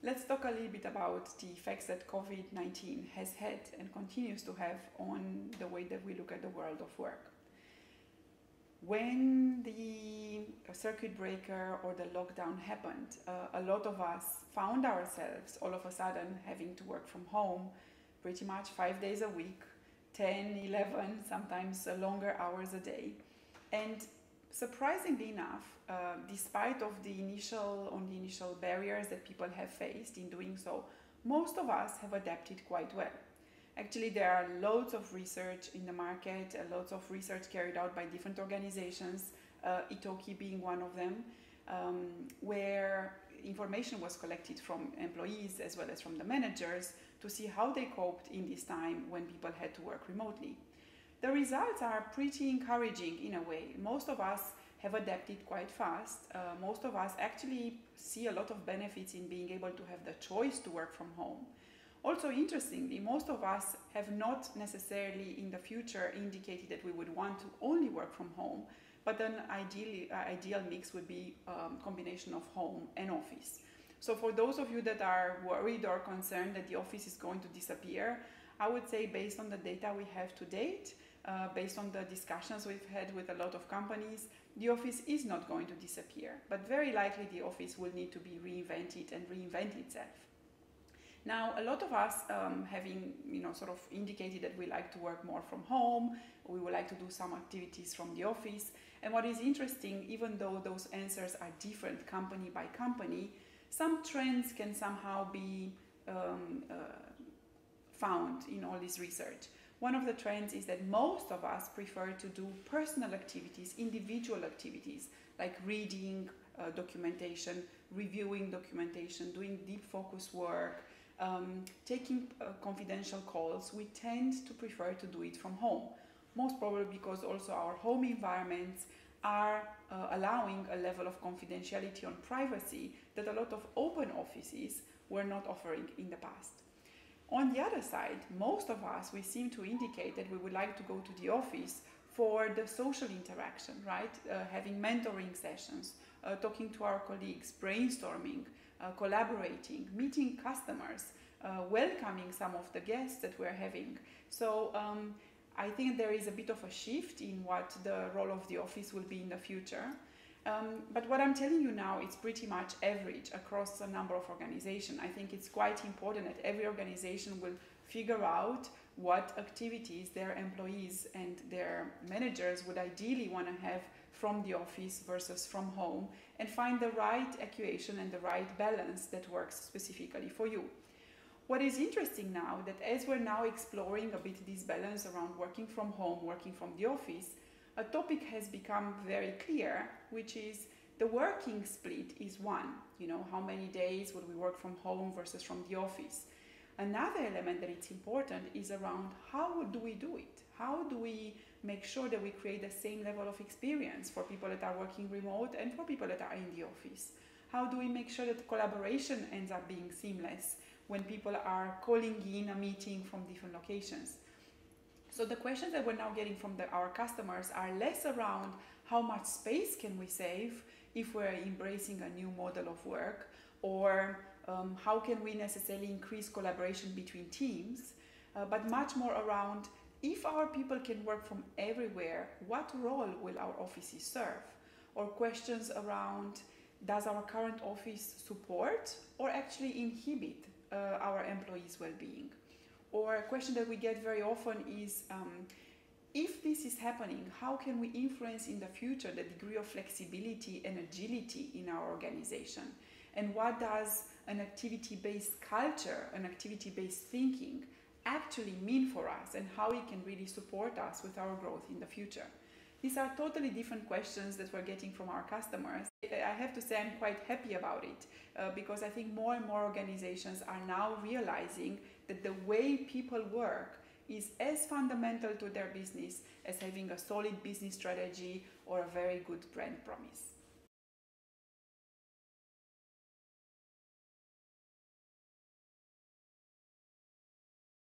Let's talk a little bit about the effects that COVID 19 has had and continues to have on the way that we look at the world of work. When the circuit breaker or the lockdown happened, uh, a lot of us found ourselves all of a sudden having to work from home pretty much five days a week, 10, 11, sometimes longer hours a day. And surprisingly enough, uh, despite of the initial on the initial barriers that people have faced in doing so, most of us have adapted quite well. Actually, there are loads of research in the market, uh, loads of research carried out by different organizations, uh, Itoki being one of them, um, where information was collected from employees as well as from the managers to see how they coped in this time when people had to work remotely. The results are pretty encouraging in a way. Most of us have adapted quite fast. Uh, most of us actually see a lot of benefits in being able to have the choice to work from home. Also, interestingly, most of us have not necessarily in the future indicated that we would want to only work from home, but an ideal, uh, ideal mix would be a um, combination of home and office. So, for those of you that are worried or concerned that the office is going to disappear, I would say, based on the data we have to date, uh, based on the discussions we've had with a lot of companies, the office is not going to disappear, but very likely the office will need to be reinvented and reinvent itself. Now, a lot of us um, having, you know, sort of indicated that we like to work more from home, we would like to do some activities from the office. And what is interesting, even though those answers are different company by company, some trends can somehow be um, uh, found in all this research. One of the trends is that most of us prefer to do personal activities, individual activities, like reading uh, documentation, reviewing documentation, doing deep focus work, um, taking uh, confidential calls. We tend to prefer to do it from home. Most probably because also our home environments are uh, allowing a level of confidentiality and privacy that a lot of open offices were not offering in the past. On the other side, most of us, we seem to indicate that we would like to go to the office for the social interaction, right? Uh, having mentoring sessions, uh, talking to our colleagues, brainstorming, uh, collaborating, meeting customers, uh, welcoming some of the guests that we're having. So um, I think there is a bit of a shift in what the role of the office will be in the future. Um, but what I'm telling you now, it's pretty much average across a number of organizations. I think it's quite important that every organization will figure out what activities their employees and their managers would ideally want to have from the office versus from home and find the right equation and the right balance that works specifically for you. What is interesting now that as we're now exploring a bit this balance around working from home, working from the office, a topic has become very clear, which is the working split is one. You know, how many days would we work from home versus from the office? Another element that it's important is around how do we do it? How do we make sure that we create the same level of experience for people that are working remote and for people that are in the office? How do we make sure that collaboration ends up being seamless when people are calling in a meeting from different locations? So the questions that we're now getting from the, our customers are less around how much space can we save if we're embracing a new model of work or um, how can we necessarily increase collaboration between teams, uh, but much more around if our people can work from everywhere, what role will our offices serve? Or questions around does our current office support or actually inhibit uh, our employees' well being? Or a question that we get very often is um, if this is happening, how can we influence in the future the degree of flexibility and agility in our organization? And what does an activity based culture, an activity based thinking actually mean for us, and how it can really support us with our growth in the future? These are totally different questions that we're getting from our customers. I have to say I'm quite happy about it uh, because I think more and more organizations are now realizing that the way people work is as fundamental to their business as having a solid business strategy or a very good brand promise.